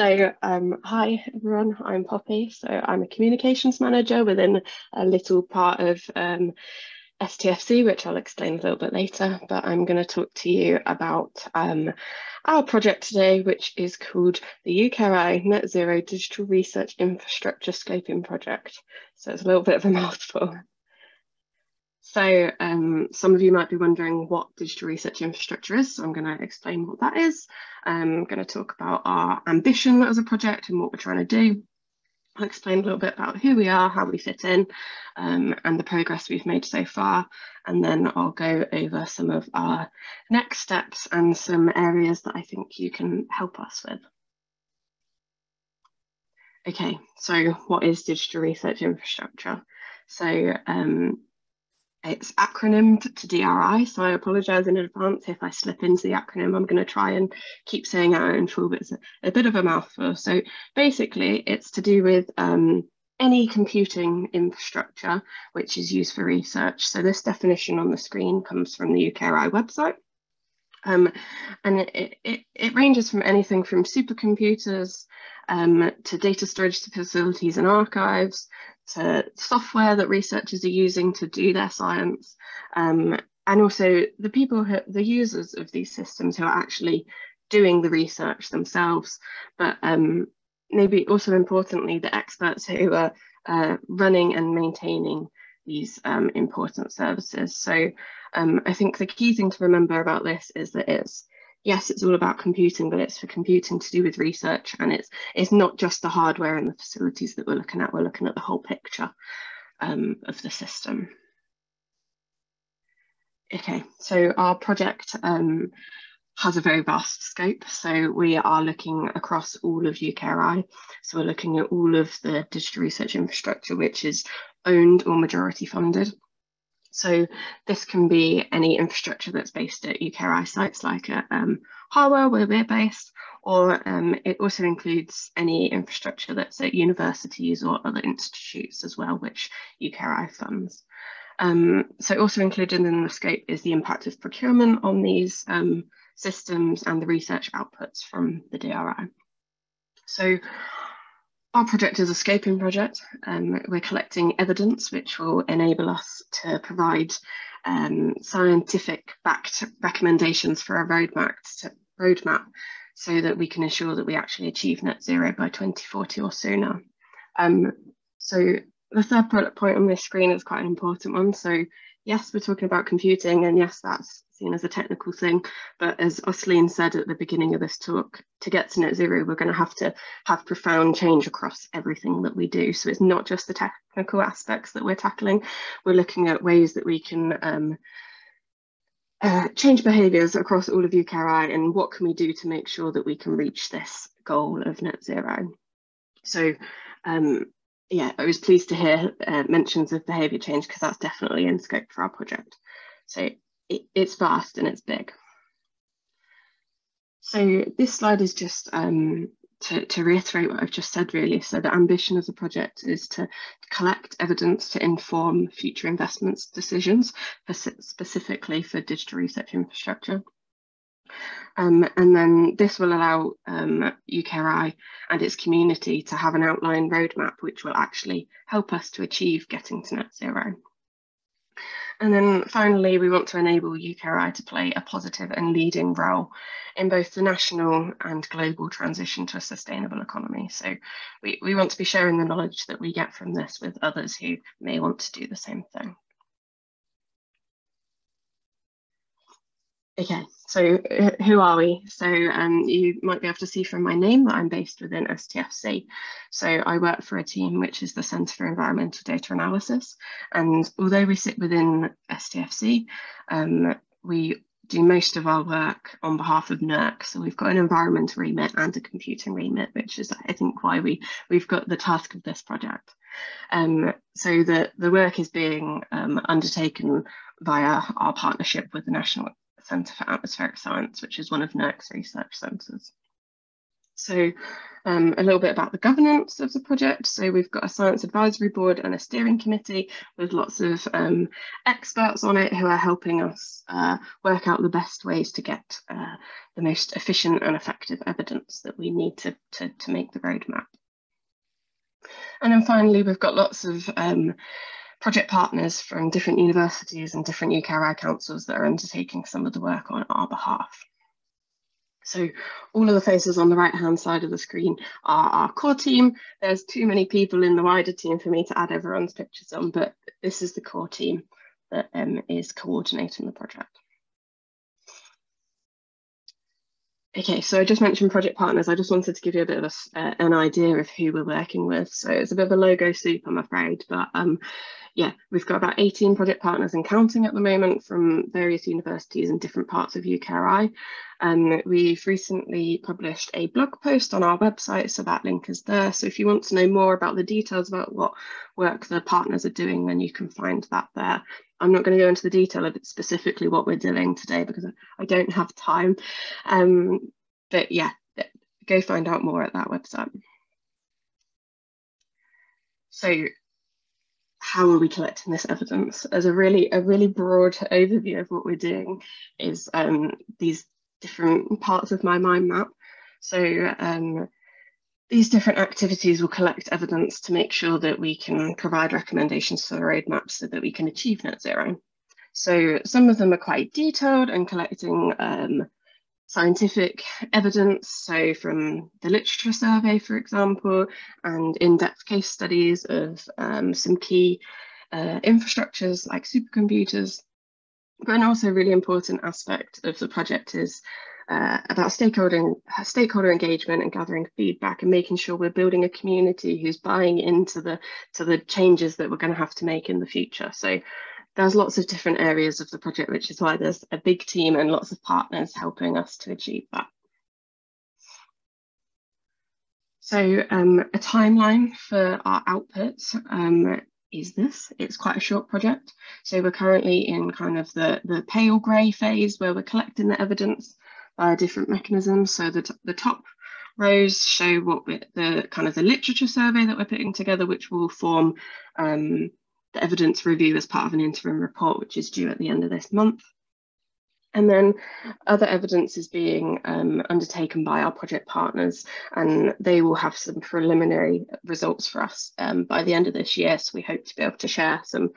So, um, hi everyone, I'm Poppy. So, I'm a communications manager within a little part of um, STFC, which I'll explain a little bit later. But I'm going to talk to you about um, our project today, which is called the UKRI Net Zero Digital Research Infrastructure Scoping Project. So, it's a little bit of a mouthful. So um, some of you might be wondering what digital research infrastructure is. So I'm going to explain what that is. I'm going to talk about our ambition as a project and what we're trying to do. I'll explain a little bit about who we are, how we fit in, um, and the progress we've made so far. And then I'll go over some of our next steps and some areas that I think you can help us with. Okay, so what is digital research infrastructure? So um, it's acronymed to DRI, so I apologise in advance if I slip into the acronym. I'm going to try and keep saying it in full, but it's a, a, bit of a mouthful. So basically, it's to do with um, any computing infrastructure which is used for research. So this definition on the screen comes from the UKRI website. Um, and it, it, it, ranges from anything from supercomputers um, to data storage facilities and archives to software that researchers are using to do their science, um, and also the people, who, the users of these systems who are actually doing the research themselves, but um, maybe also importantly, the experts who are uh, running and maintaining these um, important services. So um, I think the key thing to remember about this is that it's yes, it's all about computing, but it's for computing to do with research, and it's it's not just the hardware and the facilities that we're looking at. We're looking at the whole picture um, of the system. Okay, so our project um, has a very vast scope. So we are looking across all of UKRI. So we're looking at all of the digital research infrastructure, which is owned or majority funded. So this can be any infrastructure that's based at UKRI sites like at um, Harwell where we're based, or um, it also includes any infrastructure that's at universities or other institutes as well, which UKRI funds. Um, so also included in the scope is the impact of procurement on these um, systems and the research outputs from the DRI. So our project is a scoping project. Um, we're collecting evidence which will enable us to provide um, scientific backed recommendations for a roadmap, roadmap so that we can ensure that we actually achieve net zero by 2040 or sooner. Um, so the third point on this screen is quite an important one. So yes, we're talking about computing and yes, that's seen as a technical thing. But as Osleen said at the beginning of this talk, to get to net zero, we're going to have to have profound change across everything that we do. So it's not just the technical aspects that we're tackling. We're looking at ways that we can um, uh, change behaviours across all of UKRI and what can we do to make sure that we can reach this goal of net zero. So um, yeah, I was pleased to hear uh, mentions of behaviour change because that's definitely in scope for our project. So it, it's vast and it's big. So this slide is just um, to, to, reiterate what I've just said really. So the ambition of the project is to collect evidence to inform future investments decisions, for, specifically for digital research infrastructure. Um, and then this will allow um, UKRI and its community to have an outline roadmap which will actually help us to achieve getting to net zero. And then finally, we want to enable UKRI to play a positive and leading role in both the national and global transition to a sustainable economy. So we, we want to be sharing the knowledge that we get from this with others who may want to do the same thing. Okay, so who are we? So um, you might be able to see from my name that I'm based within STFC. So I work for a team which is the Centre for Environmental Data Analysis. And although we sit within STFC, um, we do most of our work on behalf of NERC. So we've got an environmental remit and a computing remit, which is I think why we, we've got the task of this project. Um, so the, the work is being um, undertaken via our partnership with the National Centre for Atmospheric Science, which is one of NERC's research centres. So um, a little bit about the governance of the project. So we've got a science advisory board and a steering committee with lots of um, experts on it who are helping us uh, work out the best ways to get uh, the most efficient and effective evidence that we need to, to, to make the roadmap. And then finally, we've got lots of um, project partners from different universities and different UKRI councils that are undertaking some of the work on our behalf. So all of the faces on the right hand side of the screen are our core team. There's too many people in the wider team for me to add everyone's pictures on, but this is the core team that um, is coordinating the project. Okay, so I just mentioned project partners. I just wanted to give you a bit of a, uh, an idea of who we're working with. So it's a bit of a logo soup, I'm afraid, but um, yeah, we've got about 18 project partners and counting at the moment from various universities in different parts of UKRI. Um, we've recently published a blog post on our website, so that link is there. So if you want to know more about the details about what work the partners are doing, then you can find that there. I'm not going to go into the detail of it specifically what we're doing today because I don't have time. Um, but yeah, go find out more at that website. So how are we collecting this evidence? As a really a really broad overview of what we're doing is um, these different parts of my mind map. So um, these different activities will collect evidence to make sure that we can provide recommendations for the roadmap so that we can achieve net zero. So some of them are quite detailed and collecting um, scientific evidence, so from the literature survey, for example, and in-depth case studies of um, some key uh, infrastructures like supercomputers. But an also really important aspect of the project is uh, about stakeholder, stakeholder engagement and gathering feedback and making sure we're building a community who's buying into the to the changes that we're going to have to make in the future. So there's lots of different areas of the project, which is why there's a big team and lots of partners helping us to achieve that. So um, a timeline for our outputs um, is this. It's quite a short project. So we're currently in kind of the, the pale grey phase where we're collecting the evidence via different mechanisms. So the, the top rows show what the kind of the literature survey that we're putting together, which will form um, the evidence review as part of an interim report, which is due at the end of this month. And then other evidence is being um, undertaken by our project partners, and they will have some preliminary results for us um, by the end of this year. So we hope to be able to share some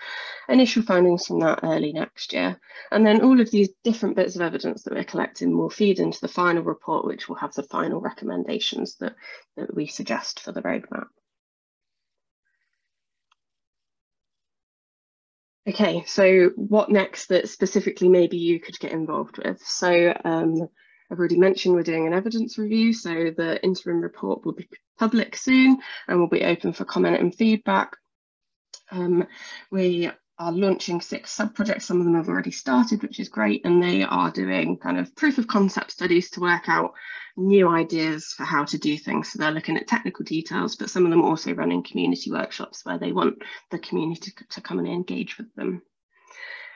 initial findings from that early next year. And then all of these different bits of evidence that we're collecting will feed into the final report, which will have the final recommendations that, that we suggest for the roadmap. Okay, so what next that specifically maybe you could get involved with? So um, I've already mentioned we're doing an evidence review, so the interim report will be public soon and will be open for comment and feedback. Um, we are launching six sub-projects, some of them have already started, which is great, and they are doing kind of proof of concept studies to work out new ideas for how to do things. So they're looking at technical details, but some of them also running community workshops where they want the community to come and engage with them.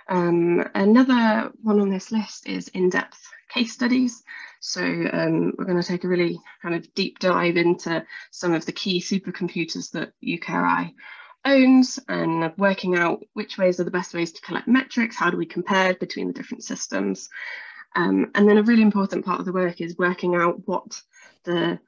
Um, another one on this list is in-depth case studies. So um, we're going to take a really kind of deep dive into some of the key supercomputers that UKRI owns and working out which ways are the best ways to collect metrics, how do we compare between the different systems, um, and then a really important part of the work is working out what the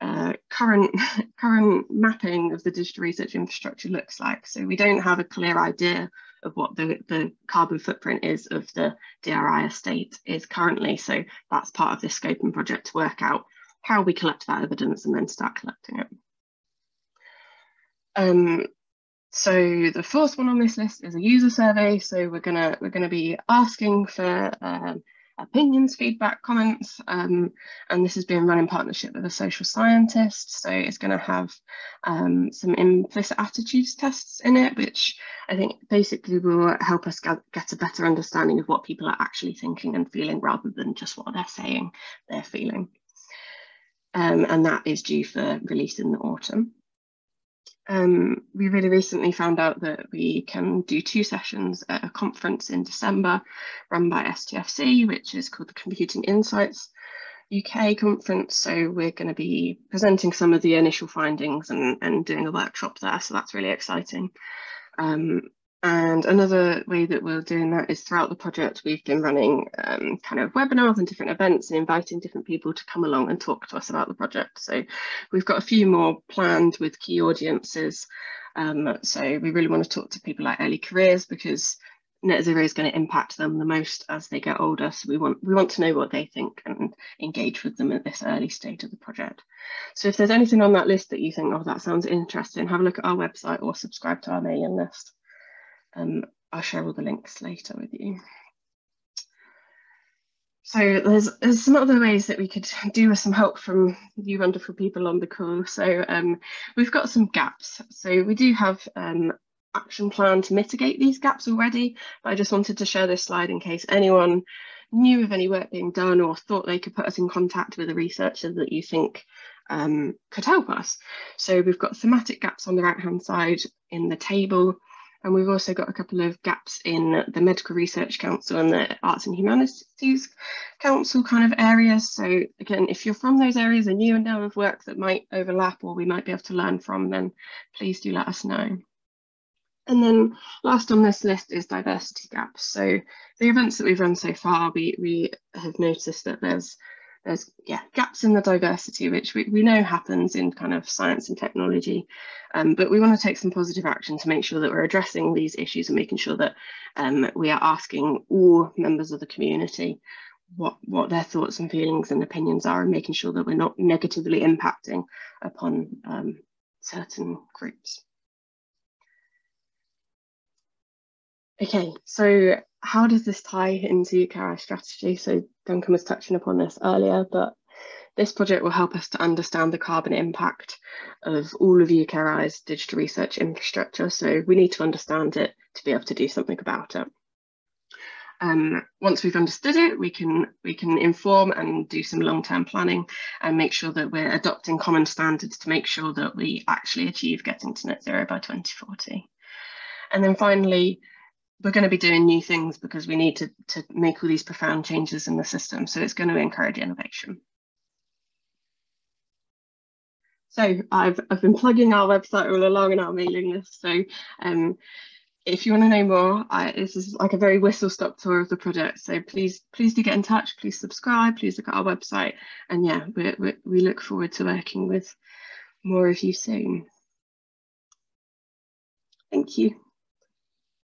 uh, current current mapping of the digital research infrastructure looks like. So we don't have a clear idea of what the, the carbon footprint is of the DRI estate is currently. So that's part of this scoping project to work out how we collect that evidence and then start collecting it. Um, so the fourth one on this list is a user survey. So we're gonna we're gonna be asking for um, opinions, feedback, comments, um, and this is being run in partnership with a social scientist. So it's going to have um, some implicit attitudes tests in it, which I think basically will help us get, get a better understanding of what people are actually thinking and feeling rather than just what they're saying they're feeling. Um, and that is due for release in the autumn. Um, we really recently found out that we can do two sessions at a conference in December run by STFC, which is called the Computing Insights UK conference. So we're going to be presenting some of the initial findings and, and doing a workshop there. So that's really exciting. Um, and another way that we're doing that is throughout the project, we've been running um, kind of webinars and different events and inviting different people to come along and talk to us about the project. So we've got a few more planned with key audiences. Um, so we really want to talk to people like early careers because net zero is going to impact them the most as they get older. So we want we want to know what they think and engage with them at this early stage of the project. So if there's anything on that list that you think, oh, that sounds interesting, have a look at our website or subscribe to our mailing list. Um, I'll share all the links later with you. So there's, there's some other ways that we could do with some help from you wonderful people on the call. So um, we've got some gaps. So we do have um, action plan to mitigate these gaps already, but I just wanted to share this slide in case anyone knew of any work being done or thought they could put us in contact with a researcher that you think um, could help us. So we've got thematic gaps on the right hand side in the table. And we've also got a couple of gaps in the Medical Research Council and the Arts and Humanities Council kind of areas. So again, if you're from those areas and you know of work that might overlap or we might be able to learn from, then please do let us know. And then last on this list is diversity gaps. So the events that we've run so far, we, we have noticed that there's there's yeah gaps in the diversity which we, we know happens in kind of science and technology. Um, but we want to take some positive action to make sure that we're addressing these issues and making sure that um, we are asking all members of the community what what their thoughts and feelings and opinions are and making sure that we're not negatively impacting upon um, certain groups. Okay, so how does this tie into UKRI strategy? So Duncan was touching upon this earlier, but this project will help us to understand the carbon impact of all of UKRI's digital research infrastructure. So we need to understand it to be able to do something about it. Um, once we've understood it, we can we can inform and do some long-term planning and make sure that we're adopting common standards to make sure that we actually achieve getting to net zero by 2040. And then finally, we're going to be doing new things because we need to, to make all these profound changes in the system. So it's going to encourage innovation. So I've, I've been plugging our website all along and our mailing list. So um, if you want to know more, I, this is like a very whistle stop tour of the project. So please, please do get in touch. Please subscribe. Please look at our website. And yeah, we, we, we look forward to working with more of you soon. Thank you.